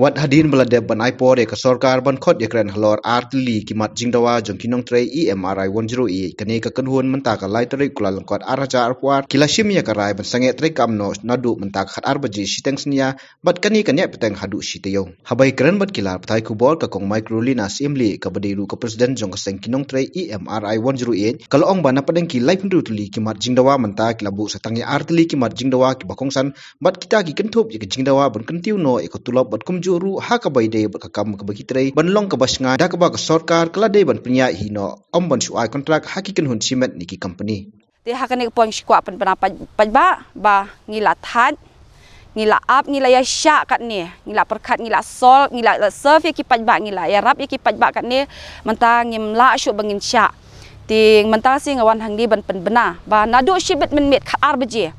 Wat hadin beladeb ban iPod e ka sorkar ban khot ekran halor artli kimat jingdawa jong kinong tre EMRI 108 kane ka kanhun menta ka lai tari kula langkot araja arpuat kila shim ya karai ban sange tre kamno nadu menta khat arbaji siteng snia bat kani kanya peteng hadu sitayo habai kran bat kila ptai ku bol ka kong microlina assembly ka badiru ka president jong ka seng kinong tre EMRI 108 kala ong bana padeng ki lai pendu tuli kimat jingdawa menta kila bu satangi artli kimat jingdawa ki bakongsan bat kita ki kentup ya jingdawa ban kentiu no ikotulop bat kumju juru ha ka bai de ka kam ka bagi trei ban long ka bas nga da ka ba ka sarkar kala de ban pnya hi no om ban shu ai contract ha ki kan hun cement ni ki company. Te ha ka ne pon shkwa pan pan pa ba ba ngila that ngila ap ngila ya sha kat ni. Ngila perkat ngila sol ngila serve ya ki pa ba ngila ya rap ya ki pa ba kat ni. Menta ngim la shu bangin sha ting menta si ngawan hang di ban pan bena. Ba nadu shibet men met khat ar beje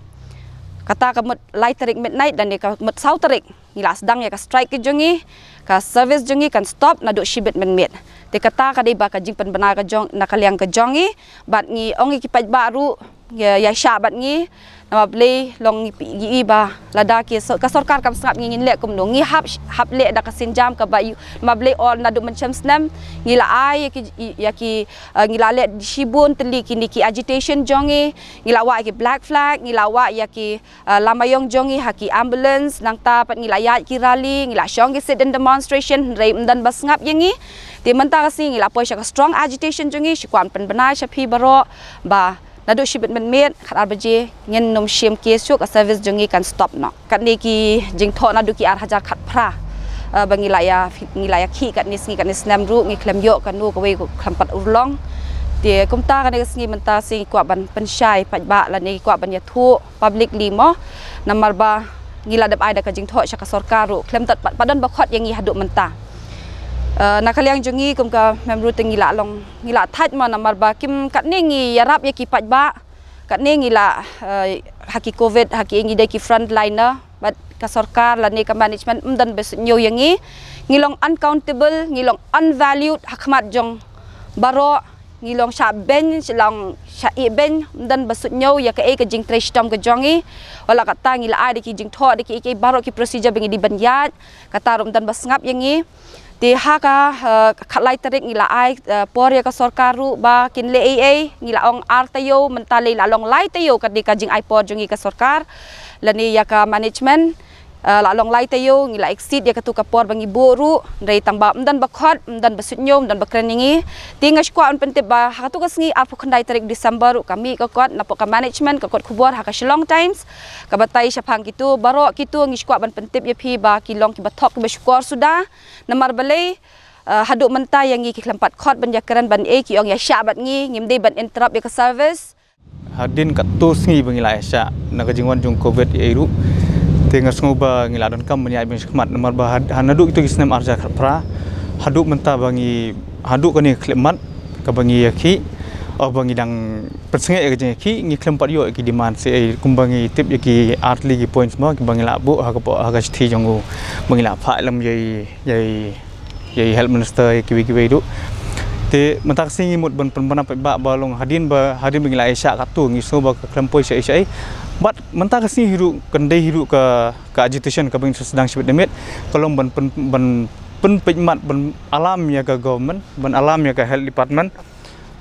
kata ka mut light tarik midnight dan ka mut sau tarik ngila sedang ya ka strike ke jongi ka service jongi kan stop na do shibet men met te kata ka dei ba ka jing pen bana ka jong na kaliang ka jongi bat ngi ongi ki baru ya ya sha bat ngi nama beli long gi ba lada ki so ka sarkar kam sangap ngin le kum no ngi hap hap le da ka sinjam ka bayu nama beli all na do mencam snam ngi la ai ki ya ki uh, ngi la le shibun teli ki ni ki agitation jongi ngi la wa ki black flag ngi la wa ya ki uh, lamayong jongi haki ambulance nang ta pat ngi ya ki rally ngi la shong ki sit in demonstration rei mdan bas ngap yangi ti menta ka si ngi la po sha ka strong agitation jongi shi kwan pen benai sha phi baro ba nadu shibit men met khat arbaje ngen nom shim ke su ka service jongi kan stop no kat ni ki jing tho nadu ki ar hajar khat uh, bangi la ya ngi la ya ki kat ni sngi kat ni snam ru ngi klem yo kan nu ko we ko kham pat urlong dia kum ta kan sngi menta si ko ban pen shai pat ba la ni ko ban ya thu public li mo. Namar ba ngi la dap ai da ka jing tho sha ka sarkar ru. Klem tat padan ba khot yang ngi hadu menta Uh, nak kalian jongi kum ka memru tengi la long ngila thaj ma namar ba. Kim kat ne ngi yarap ye ki paj ba. Kat ne ngila uh, haki covid haki ngi de ki frontliner. But ka sarkar la ne ka management mdan bes nyo yangi ngilong uncountable ngilong unvalued hakmat jong. Baro ngilong sha ben long sha i ben mdan besut nyo ya ka e ka jing trash tom ka jongi wala kata ngila ai de ki jing tho de ki ki baro ki procedure bengi di banyat kata rum dan bas ngap yangi di haka khalai tarik ngila ai por ya ka sarkaru ba kin le ai ngila ong artayo mentale la long lai tayo ka di kajing ai por jungi ka sarkar lani ya ka management la long lai tayo ngila exit ya ka tu ka por bangi boru rei tangba mdan bakhot mdan basut nyom dan bakreningi tinga skwa on pente ba ha tu ka sngi pukhandai tarik desember kami ka kot na ka management ka kot khubor ka shillong times. Ka batai syapang kitu baro kitu ngi skwa ban pentip ya phi ba kilong ki bathok ki syukur sudah. Namar balai uh, haduk mentah yang ngi klampat khot ban jakaran ban e ki ong ya syabat ngi ngimde ban interrupt ya ka service. Hadin kat tu sngi bangila ya sya na ka jingwan jung covid ya iru tengah sengoba ngila don kam menyai bin khmat nomor ba hanaduk itu kisnem arja pra haduk menta bangi haduk kani klemat ka bangi yaki o bangi dang persenge ke jeng ngi klem pat yo ki demand se kumbangi tip yaki artli ki points ma ki bangi la bu ha ko ha ga thi jongu bangi la pha lam yai yai yai health minister ki ki ki du te mentak singi mut ban pan ban ba balong hadin ba hadin bangi la aisha ka tu ngi so ba klem poi se aisha But mentah kasi hidup kendai hidup ke ke agitation ke bangsa sedang sibuk demit. Kalau ban pen ban pen pejmat ban alam ya ke government ban alam ya ke health department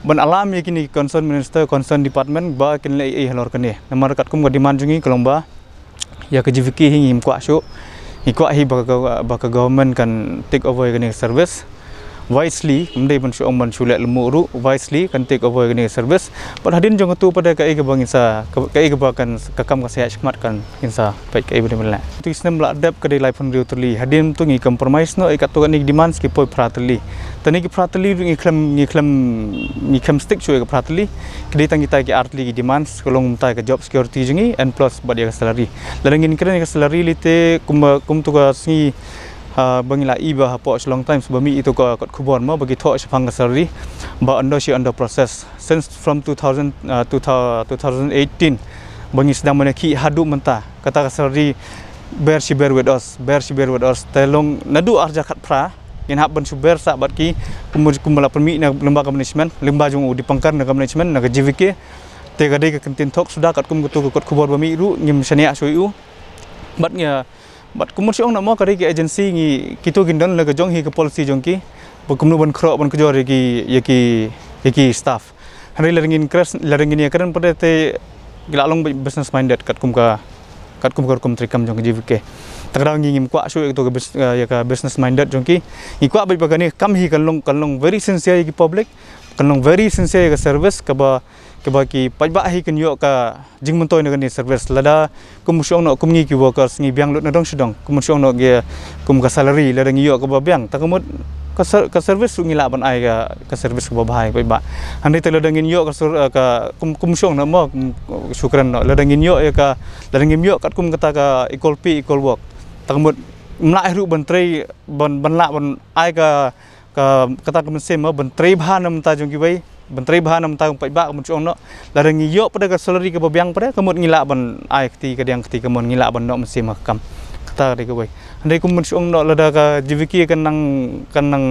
ban alam ya kini concern minister concern department ba kin le ai halor kene namar kat kum ga demand jungi kalau ba ya ke JVK hingi mkwa syo ikwa hi ba government kan take over kene service wisely mendai ban syu ban syu le lemu ru wisely kan take over ni service. Pad hadin jong tu pada kai ke bang insa kai ke bakan kakam ka saya khmat kan insa pai kai bani mala tu isnem la adapt ke dai pun riu tuli hadin tu ngi compromise no ikat tu ni demands ki poi pratli tani ki pratli ngi klam ngi klam ngi klam stick chu ke pratli ke tangi tai ki artli ki demands kolong tai ke job security jingi and plus bad ya salary ladangin kren ke salary lite kum kum tu ka uh, bangila iba hapo long time sebami itu ko kot kubon mo bagi thok sepang kasari ba ando shi under process since from 2000 uh, 2018 bangi sedang meneki hadu mentah. Kata kasari bear shi bear with us bear shi bear with us telong nadu arja kat pra yang hak ban suber sak bat ki kumur kumala permi na lembaga management lembaga jung di pangkar na management na JVK te gade ke kentin thok sudah kat kum kutu kot kubor bami ru ngim sania suyu bat nya but kemudian ong nak mau kari ki agensi ngi kito gindan la jong hi ke policy jong ki bu kumnu ban khro ban kujor ki yaki yaki staff. Hari leringin kras leringin ya kan pada te gila long business minded kat kum ka kat kum kum trikam jong ji ke. Tagrang ngi ngim kwa shu to ya ka business minded jong ki. Ngi kwa ba ni kam hi kan long kan long very sincere ki public kan long very sincere ka service ka ba ke bagi pajba hi kan yo ka jing mun toy ni service. Lada kum syong no kum ngi ki workers ngi biang lut na dong sedong kum syong no ge kum ka salary lada ngi yo ka ba biang. Ta kumut ka ka service ngi la ban ai ka ka service ba bahai pajba handi te lada ngi yo ka ka kum kum syong no mo syukran no lada ngi yo ya ka lada ngi yo kat kum kata ka equal pay equal work. Ta kumut mlai ru ban trei ban ban la ban ai ka ka kata kum sem ban trei bha nam ta jong ki bai Menteri Bahan nam tahu pak bak muncul no. Lalu ngiyok pada ke salary ke babiang pada kemud ngilak ban ai keti ke diang keti kemud ngilak ban no mesti makam. Kata dia ke boy. Andai kum muncul no lada ke JVK kan nang kan nang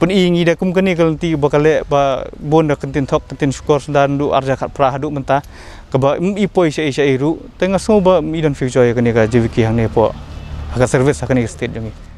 pun ingi dah kum keni kalau ti bakal le ba bon dah kentin tok kentin skor dan du arja kat prah du menta ke ba ipoi sia sia iru tengah semua ba midan future ya keni ke JVK hang ne po. Agak service hang ne state jangi.